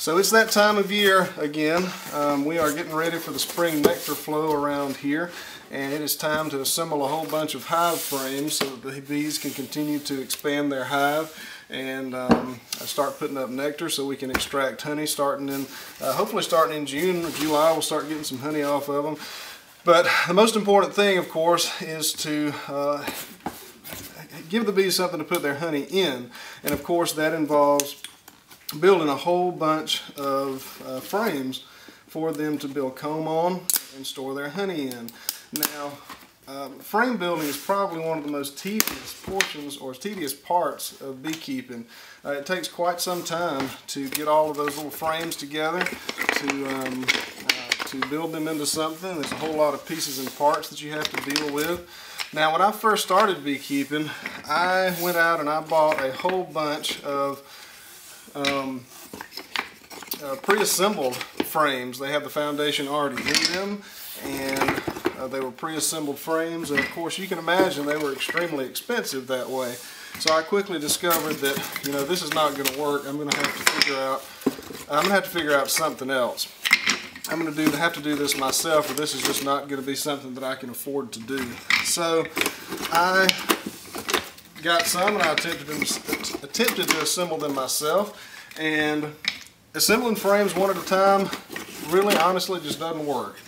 So it's that time of year again. Um, we are getting ready for the spring nectar flow around here and it is time to assemble a whole bunch of hive frames so that the bees can continue to expand their hive and um, start putting up nectar so we can extract honey starting in, uh, hopefully starting in June or July we'll start getting some honey off of them. But the most important thing of course is to uh, give the bees something to put their honey in and of course that involves building a whole bunch of uh, frames for them to build comb on and store their honey in. Now, um, frame building is probably one of the most tedious portions or tedious parts of beekeeping. Uh, it takes quite some time to get all of those little frames together to um, uh, to build them into something. There's a whole lot of pieces and parts that you have to deal with. Now, when I first started beekeeping, I went out and I bought a whole bunch of um, uh, pre-assembled frames. They have the foundation already in them and uh, they were pre-assembled frames and of course you can imagine they were extremely expensive that way. So I quickly discovered that you know this is not going to work. I'm going to have to figure out I'm going to have to figure out something else. I'm going to do have to do this myself or this is just not going to be something that I can afford to do. So I got some and I attempted to, attempted to assemble them myself and assembling frames one at a time really honestly just doesn't work.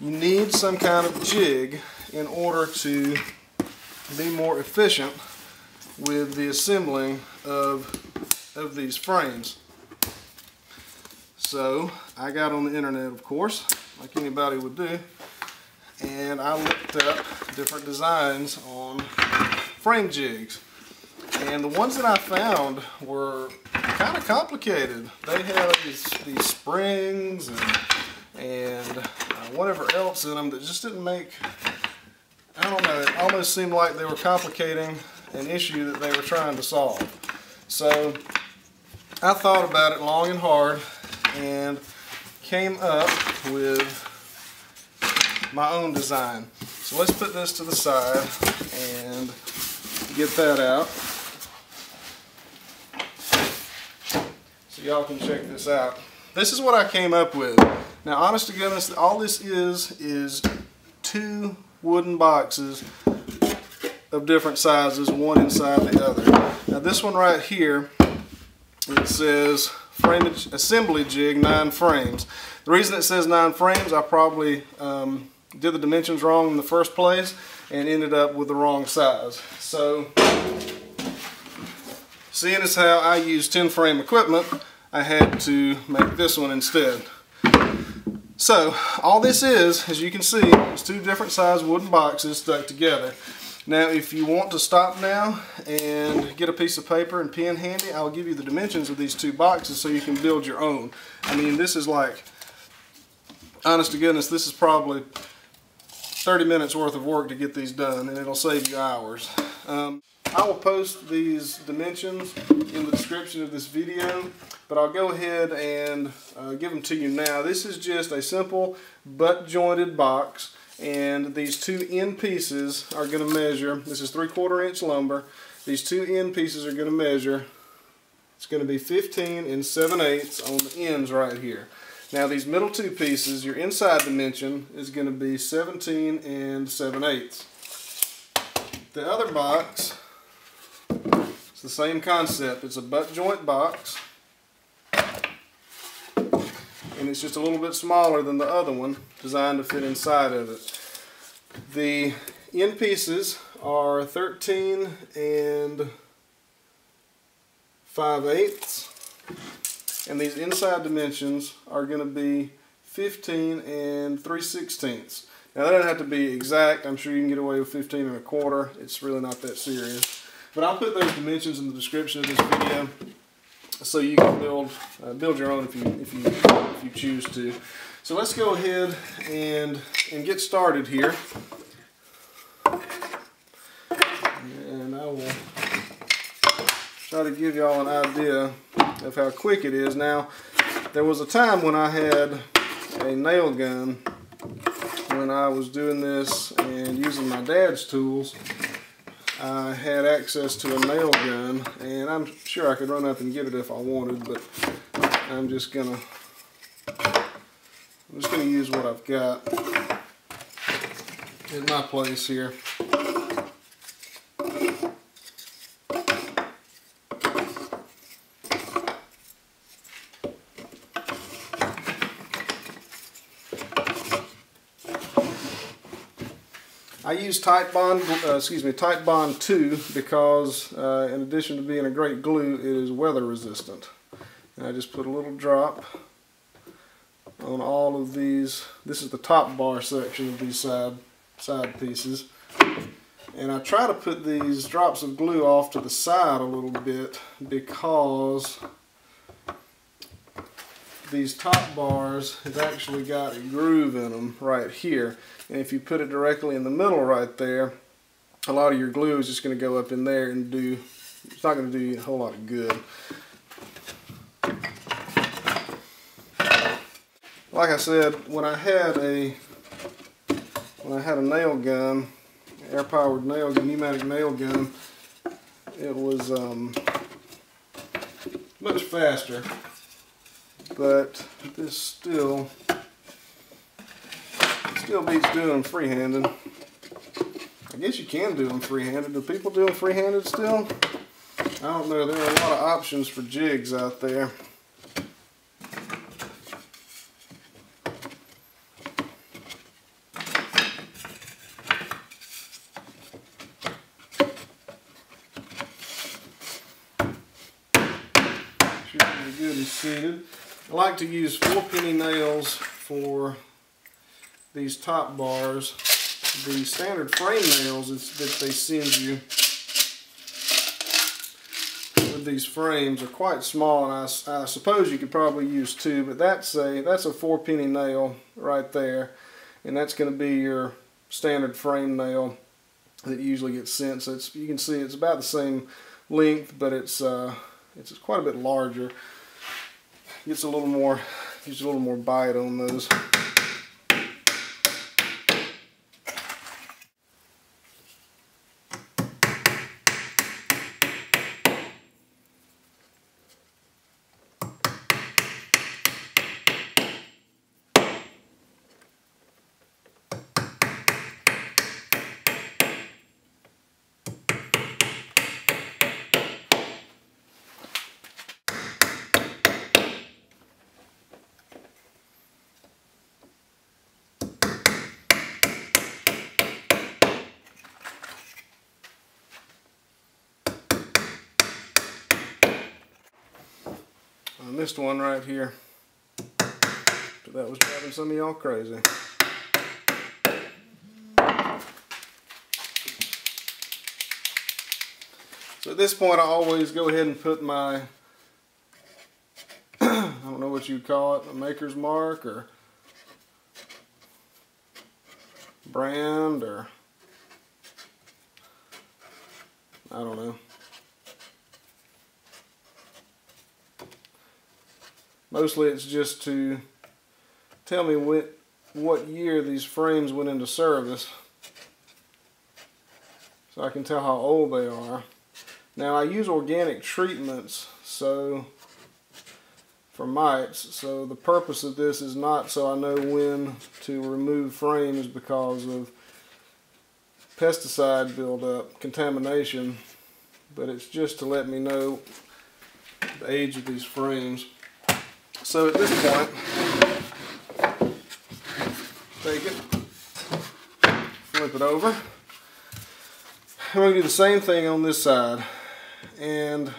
You need some kind of jig in order to be more efficient with the assembling of, of these frames. So I got on the internet of course like anybody would do and I looked up different designs on frame jigs. And the ones that I found were kind of complicated. They had these, these springs and, and uh, whatever else in them that just didn't make, I don't know, it almost seemed like they were complicating an issue that they were trying to solve. So I thought about it long and hard and came up with my own design. So let's put this to the side and get that out. So y'all can check this out. This is what I came up with. Now honest to goodness, all this is, is two wooden boxes of different sizes, one inside the other. Now this one right here, it says frame assembly jig, nine frames. The reason it says nine frames, I probably um, did the dimensions wrong in the first place and ended up with the wrong size. So, seeing as how I use 10 frame equipment, I had to make this one instead. So, all this is, as you can see, is two different size wooden boxes stuck together. Now, if you want to stop now and get a piece of paper and pen handy, I'll give you the dimensions of these two boxes so you can build your own. I mean, this is like, honest to goodness, this is probably 30 minutes worth of work to get these done and it'll save you hours. Um, I will post these dimensions in the description of this video, but I'll go ahead and uh, give them to you now. This is just a simple butt jointed box and these two end pieces are going to measure, this is 3 quarter inch lumber, these two end pieces are going to measure, it's going to be 15 and 7 eighths on the ends right here. Now these middle two pieces, your inside dimension is going to be 17 and 7 eighths. The other box, it's the same concept. It's a butt joint box. And it's just a little bit smaller than the other one, designed to fit inside of it. The end pieces are 13 and 5 eighths and these inside dimensions are going to be 15 and 3 sixteenths. Now that doesn't have to be exact. I'm sure you can get away with 15 and a quarter. It's really not that serious. But I'll put those dimensions in the description of this video so you can build uh, build your own if you if you if you choose to. So let's go ahead and and get started here. And I will try to give y'all an idea of how quick it is. Now, there was a time when I had a nail gun when I was doing this and using my dad's tools. I had access to a nail gun and I'm sure I could run up and get it if I wanted but I'm just gonna I'm just gonna use what I've got in my place here. I use Titebond, uh, excuse me, Titebond 2 because uh, in addition to being a great glue, it is weather resistant. And I just put a little drop on all of these. This is the top bar section of these side, side pieces. And I try to put these drops of glue off to the side a little bit because these top bars have actually got a groove in them right here. And if you put it directly in the middle right there, a lot of your glue is just going to go up in there and do, it's not going to do you a whole lot of good. Like I said, when I had a, when I had a nail gun, air-powered nail gun, pneumatic nail gun, it was um, much faster but this still still beats doing free-handed. I guess you can do them free-handed. Do people do them free-handed still? I don't know. There are a lot of options for jigs out there. Should be good and seated. I like to use four penny nails for these top bars. The standard frame nails that they send you with these frames are quite small and I, I suppose you could probably use two but that's a that's a four penny nail right there. And that's going to be your standard frame nail that usually gets sent. So it's you can see it's about the same length but it's uh, it's quite a bit larger gets a little more, gets a little more bite on those. Missed one right here. But that was driving some of y'all crazy. So at this point I always go ahead and put my, I don't know what you'd call it, a maker's mark or brand or I don't know. Mostly it's just to tell me what, what year these frames went into service so I can tell how old they are. Now I use organic treatments so for mites so the purpose of this is not so I know when to remove frames because of pesticide buildup, contamination, but it's just to let me know the age of these frames. So at this point, take it, flip it over. I'm going to do the same thing on this side. And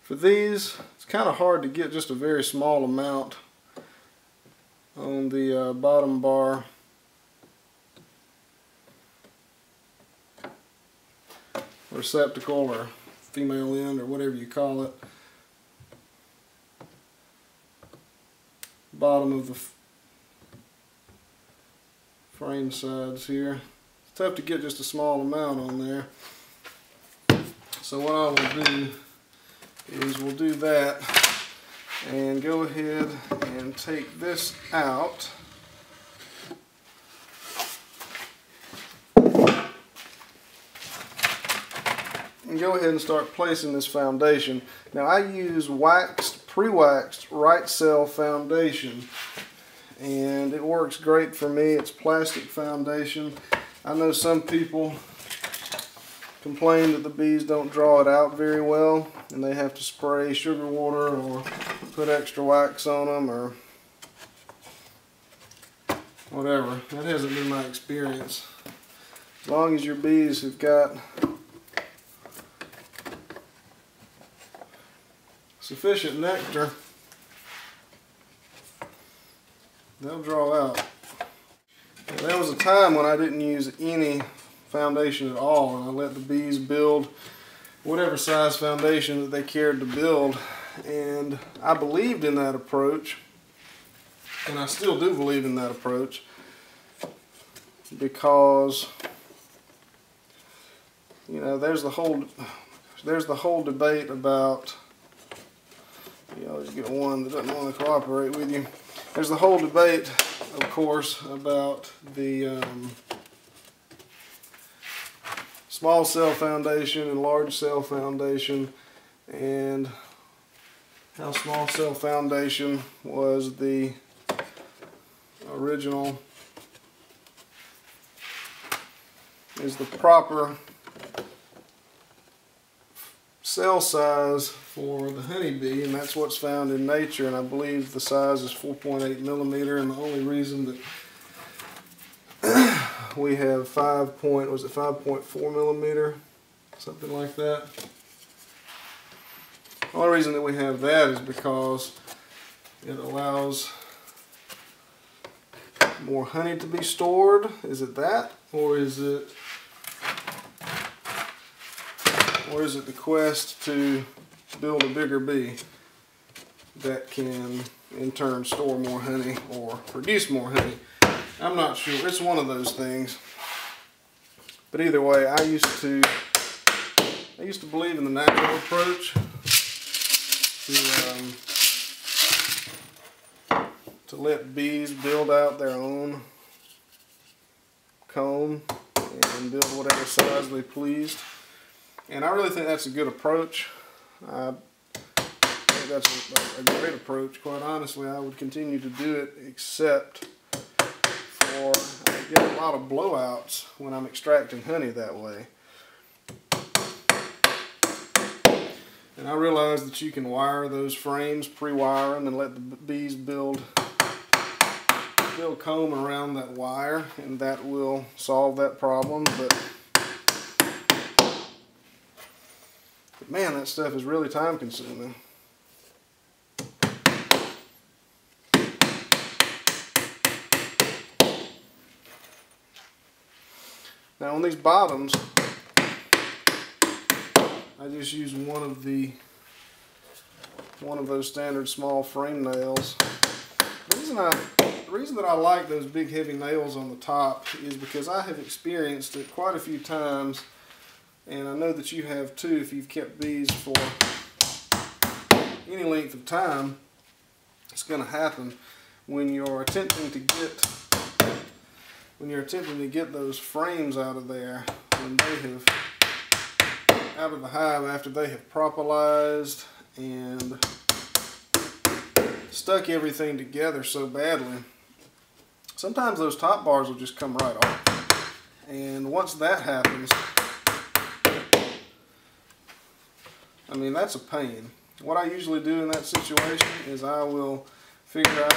for these, it's kind of hard to get just a very small amount on the uh, bottom bar. receptacle or female end or whatever you call it. Bottom of the frame sides here. It's tough to get just a small amount on there. So what I will do is we'll do that and go ahead and take this out. And go ahead and start placing this foundation. Now I use waxed pre-waxed Rite-Cell foundation and it works great for me. It's plastic foundation. I know some people complain that the bees don't draw it out very well and they have to spray sugar water or put extra wax on them or whatever. That hasn't been my experience. As long as your bees have got sufficient nectar, they'll draw out. There was a time when I didn't use any foundation at all and I let the bees build whatever size foundation that they cared to build and I believed in that approach and I still do believe in that approach because you know there's the whole there's the whole debate about you always get one that doesn't want to cooperate with you. There's the whole debate of course about the um, small cell foundation and large cell foundation and how small cell foundation was the original is the proper cell size for the honeybee and that's what's found in nature and I believe the size is 4.8 millimeter and the only reason that we have 5 point, was it 5.4 millimeter? Something like that. The only reason that we have that is because it allows more honey to be stored. Is it that? Or is it or is it the quest to build a bigger bee that can in turn store more honey or produce more honey? I'm not sure. It's one of those things. But either way, I used to I used to believe in the natural approach to um, to let bees build out their own comb and build whatever size they pleased. And I really think that's a good approach. I think that's a, a great approach. Quite honestly, I would continue to do it except for I get a lot of blowouts when I'm extracting honey that way. And I realize that you can wire those frames, pre-wire them, and let the bees build build comb around that wire, and that will solve that problem. But, man, that stuff is really time consuming. Now on these bottoms, I just use one of the one of those standard small frame nails. The reason I the reason that I like those big heavy nails on the top is because I have experienced it quite a few times and I know that you have too if you've kept bees for any length of time it's going to happen. When you're attempting to get when you're attempting to get those frames out of there when they have out of the hive after they have propolized and stuck everything together so badly sometimes those top bars will just come right off. And once that happens I mean that's a pain what I usually do in that situation is I will figure out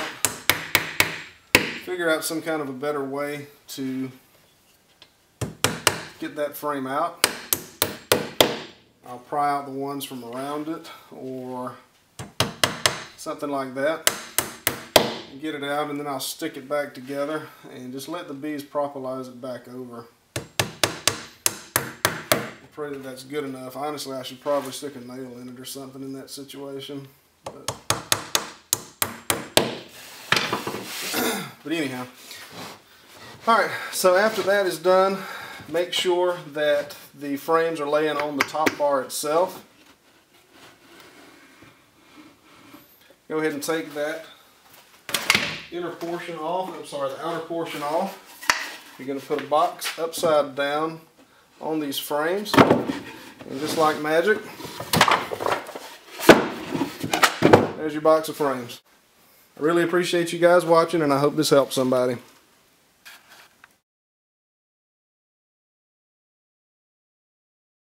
figure out some kind of a better way to get that frame out. I'll pry out the ones from around it or something like that get it out and then I'll stick it back together and just let the bees propolize it back over. Pray that that's good enough. Honestly, I should probably stick a nail in it or something in that situation. But But anyhow, all right, so after that is done, make sure that the frames are laying on the top bar itself. Go ahead and take that inner portion off, I'm sorry, the outer portion off. You're going to put a box upside down on these frames. And just like magic, There's your box of frames. I really appreciate you guys watching and I hope this helps somebody.